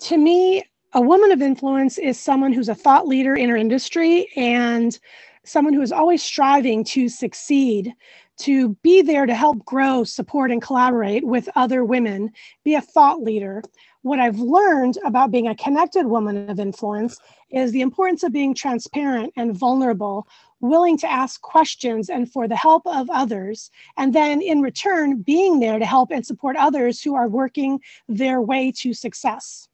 To me, a woman of influence is someone who's a thought leader in her industry and someone who is always striving to succeed, to be there to help grow, support, and collaborate with other women, be a thought leader. What I've learned about being a connected woman of influence is the importance of being transparent and vulnerable, willing to ask questions and for the help of others, and then in return, being there to help and support others who are working their way to success.